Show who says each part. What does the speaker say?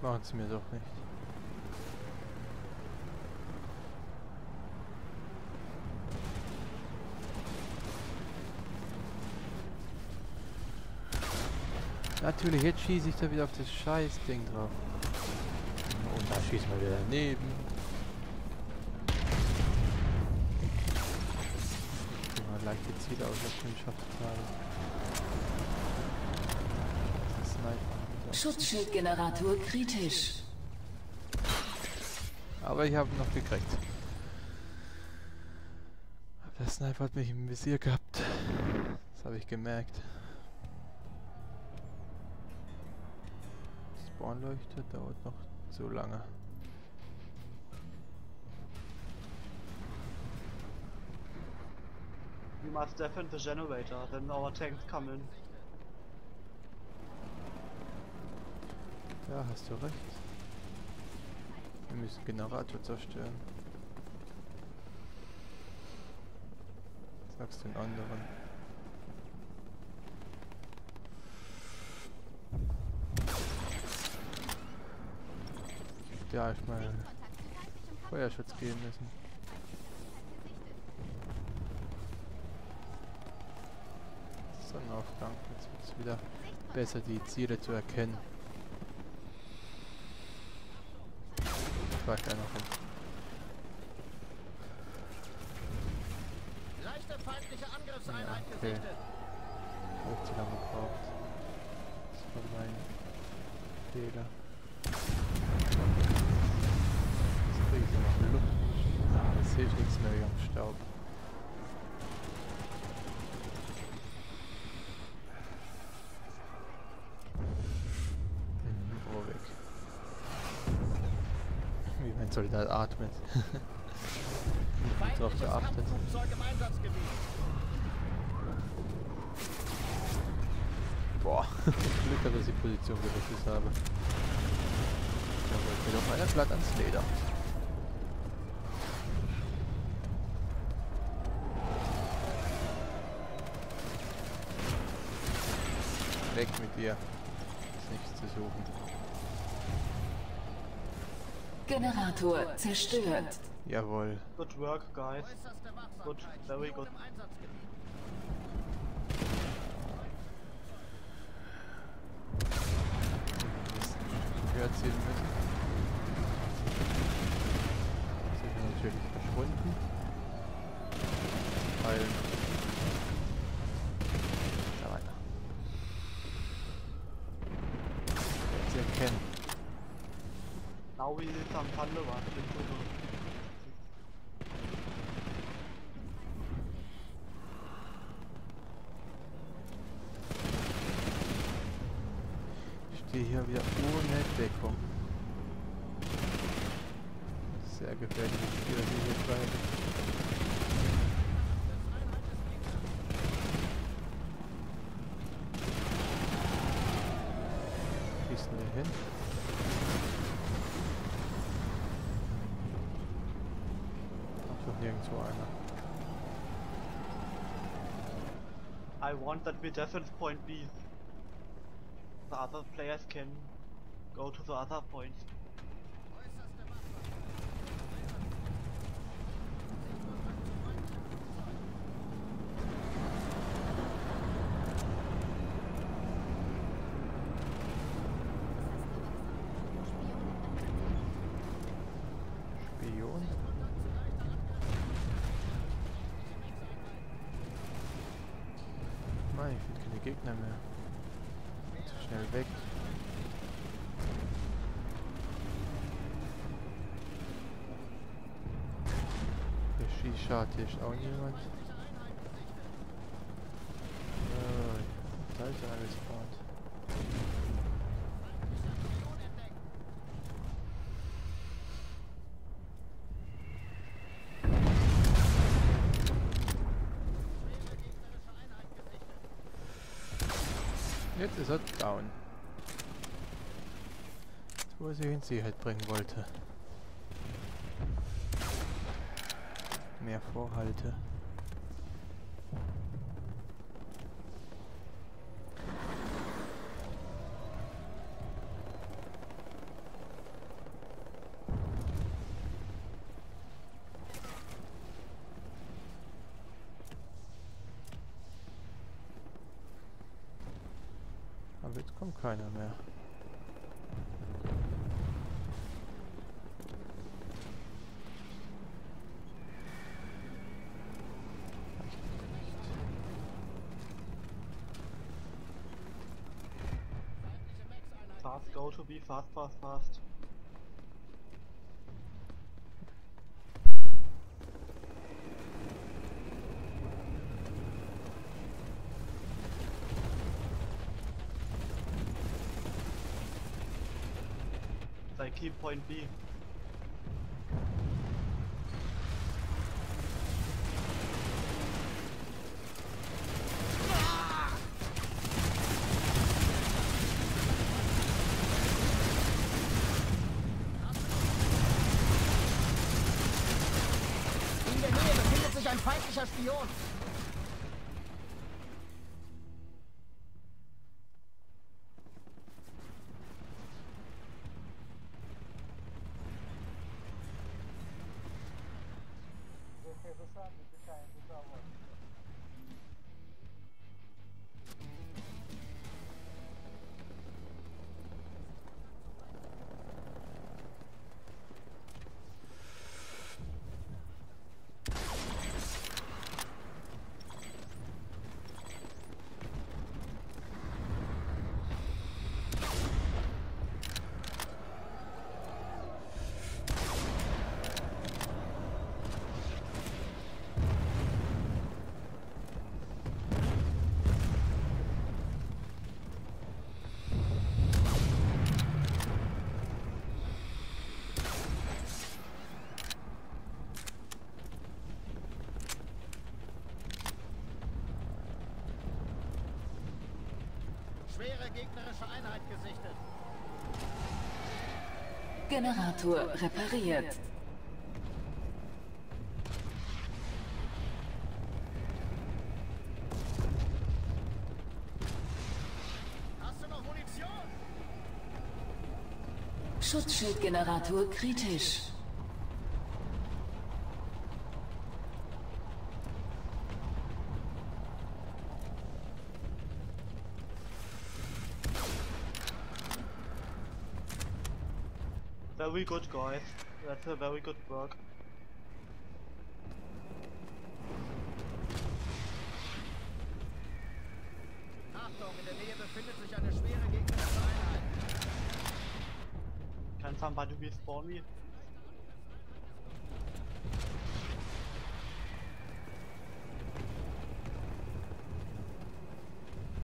Speaker 1: Machen sie mir doch nicht. Natürlich, jetzt schieße ich da wieder auf das scheiß Ding drauf. Und da schießen wir wieder daneben. Mal leichte Ziele aus der Kundschaft habe.
Speaker 2: Schutzschildgenerator kritisch.
Speaker 1: Aber ich habe ihn noch gekriegt. Der Sniper hat mich im Visier gehabt. Das habe ich gemerkt. Spawnleuchte dauert noch so lange.
Speaker 3: We must defend the generator, then our tanks come in.
Speaker 1: Ja, hast du recht. Wir müssen Generator zerstören. Sagst den anderen. Ja, ich mal Feuerschutz geben müssen. Sonnenaufgang. Jetzt wird es wieder besser, die Ziele zu erkennen. Fragt einer rum.
Speaker 4: Leichte feindliche Angriffseinheit
Speaker 1: Ja, okay.
Speaker 4: gesichtet.
Speaker 1: Hab ich zu lange gebraucht. Das war mein Fehler. Jetzt kriege ich hier noch Luft. Ah, das hilft nichts mehr wie am Staub. Mein Soldat atmet. Drauf geachtet. Boah, Glück, dass ich die Position gewechselt habe. Da wollte mir doch mal ein Blatt ans Leder. Weg mit dir. Ist nichts zu suchen.
Speaker 2: Generator zerstört.
Speaker 1: Jawohl.
Speaker 3: Good work, guys. Good, very good.
Speaker 1: Höher ziehen müssen. Sind wir natürlich verschwunden. Weil. Da weiter. Sie erkennen.
Speaker 3: Some thunder one into the...
Speaker 1: Ich stehe hier wieder ohne Deckung. Sehr gefährliche Spieler, die hier bleiben. Schießen wir hin. Nirgendwo einer.
Speaker 3: I want that we defend point B. The other players can go to the other.
Speaker 4: Äußerste
Speaker 1: Spion. Keine Gegner mehr. Zu schnell weg. Der Skischart hier ist auch niemand. Oh, da ist alles gespawnt. Jetzt ist er down. Wo er sie in Sicherheit bringen wollte. Mehr Vorhalte. Aber jetzt kommt keiner mehr.
Speaker 3: Fast, go to B, fast, fast, fast. Keep point B.
Speaker 4: In der Nähe befindet sich ein feindlicher Spion. time. Schwere gegnerische Einheit gesichtet.
Speaker 2: Generator repariert.
Speaker 4: Hast du noch Munition?
Speaker 2: Schutzschildgenerator kritisch.
Speaker 3: Very good, guys. That's a very good work.
Speaker 4: Achtung, in der Nähe befindet sich eine schwere gegnerische Einheit.
Speaker 3: Can somebody respawn me?